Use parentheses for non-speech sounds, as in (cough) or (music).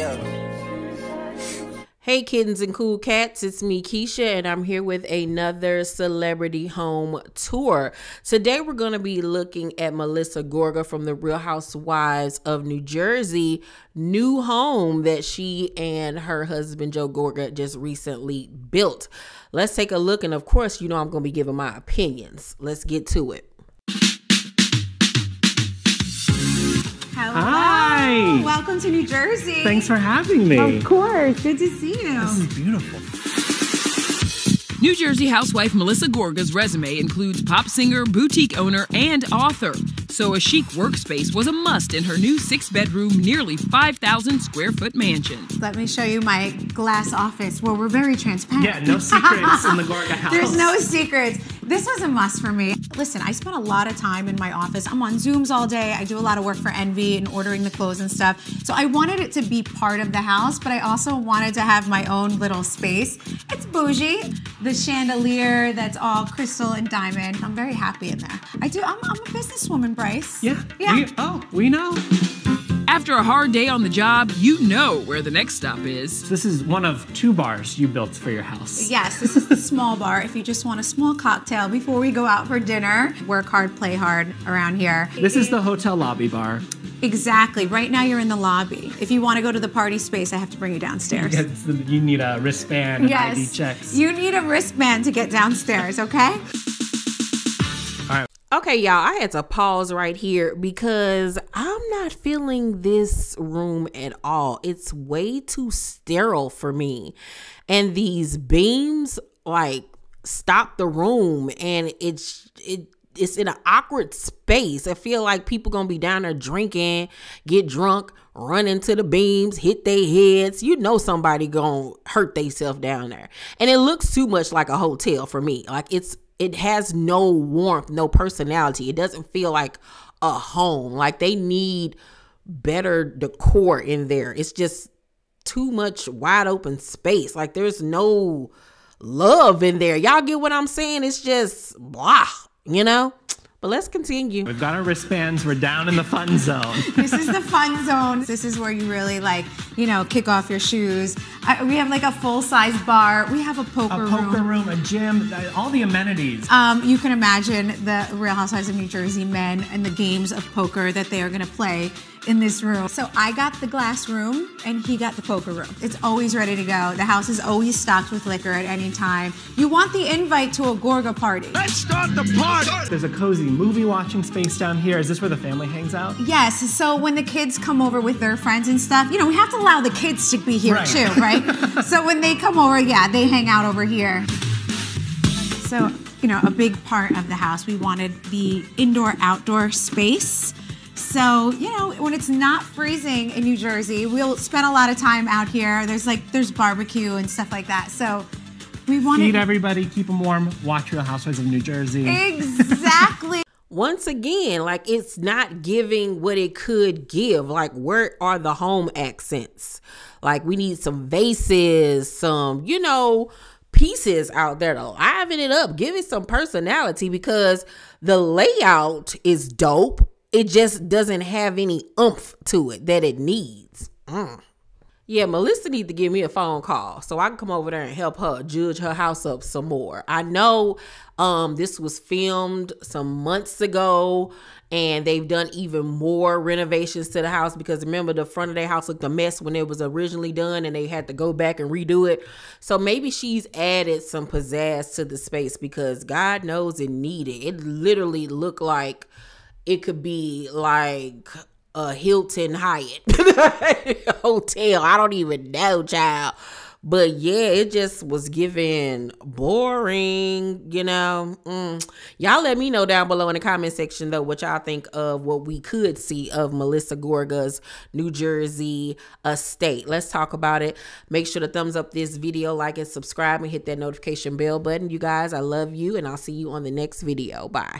Yeah. Hey, kittens and cool cats, it's me, Keisha, and I'm here with another celebrity home tour. Today, we're going to be looking at Melissa Gorga from the Real Housewives of New Jersey new home that she and her husband, Joe Gorga, just recently built. Let's take a look, and of course, you know, I'm going to be giving my opinions. Let's get to it. Welcome to New Jersey. Thanks for having me. Of course. Good to see you. This is beautiful. New Jersey housewife Melissa Gorga's resume includes pop singer, boutique owner, and author. So a chic workspace was a must in her new six bedroom, nearly 5,000 square foot mansion. Let me show you my glass office where we're very transparent. Yeah, no secrets in the (laughs) Gorga house. There's no secrets. This was a must for me. Listen, I spent a lot of time in my office. I'm on Zooms all day. I do a lot of work for Envy and ordering the clothes and stuff. So I wanted it to be part of the house, but I also wanted to have my own little space. It's bougie. The chandelier that's all crystal and diamond. I'm very happy in there. I do. I'm, I'm a businesswoman, Bryce. Yeah. Yeah. We, oh, we know. After a hard day on the job, you know where the next stop is. This is one of two bars you built for your house. Yes, this is the (laughs) small bar. If you just want a small cocktail before we go out for dinner, work hard, play hard around here. This is the hotel lobby bar. Exactly. Right now you're in the lobby. If you want to go to the party space, I have to bring you downstairs. Yes, You need a wristband and Yes. ID checks. You need a wristband to get downstairs, okay? Okay, y'all, I had to pause right here because I'm not feeling this room at all. It's way too sterile for me. And these beams like stop the room and it's it it's in an awkward space. I feel like people gonna be down there drinking, get drunk, run into the beams, hit their heads. You know somebody gonna hurt themselves down there. And it looks too much like a hotel for me. Like it's it has no warmth, no personality. It doesn't feel like a home. Like they need better decor in there. It's just too much wide open space. Like there's no love in there. Y'all get what I'm saying? It's just blah, you know? But let's continue. We've got our wristbands. We're down in the fun zone. This is the fun zone. This is where you really like, you know, kick off your shoes. I, we have like a full size bar. We have a poker, a poker room. room, a gym, uh, all the amenities. Um, you can imagine the Real Housewives of New Jersey men and the games of poker that they are going to play in this room. So I got the glass room and he got the poker room. It's always ready to go. The house is always stocked with liquor at any time. You want the invite to a Gorga party. Let's start the party! There's a cozy movie watching space down here. Is this where the family hangs out? Yes, so when the kids come over with their friends and stuff, you know, we have to allow the kids to be here Right. too, right? (laughs) so when they come over, yeah, they hang out over here. So, you know, a big part of the house, we wanted the indoor outdoor space. So, you know, when it's not freezing in New Jersey, we'll spend a lot of time out here. There's like there's barbecue and stuff like that. So, we wanted Feed everybody, keep them warm, watch Real Housewives of New Jersey. exactly once again, like it's not giving what it could give. Like, where are the home accents? Like, we need some vases, some, you know, pieces out there to liven it up, give it some personality because the layout is dope. It just doesn't have any oomph to it that it needs. Mm. Yeah, Melissa need to give me a phone call so I can come over there and help her judge her house up some more. I know um this was filmed some months ago and they've done even more renovations to the house because remember the front of their house looked a mess when it was originally done and they had to go back and redo it. So maybe she's added some pizzazz to the space because God knows it needed. It literally looked like it could be like a Hilton Hyatt (laughs) hotel. I don't even know, child. But yeah, it just was giving boring, you know. Mm. Y'all let me know down below in the comment section though what y'all think of what we could see of Melissa Gorga's New Jersey estate. Let's talk about it. Make sure to thumbs up this video, like and subscribe, and hit that notification bell button. You guys, I love you, and I'll see you on the next video. Bye.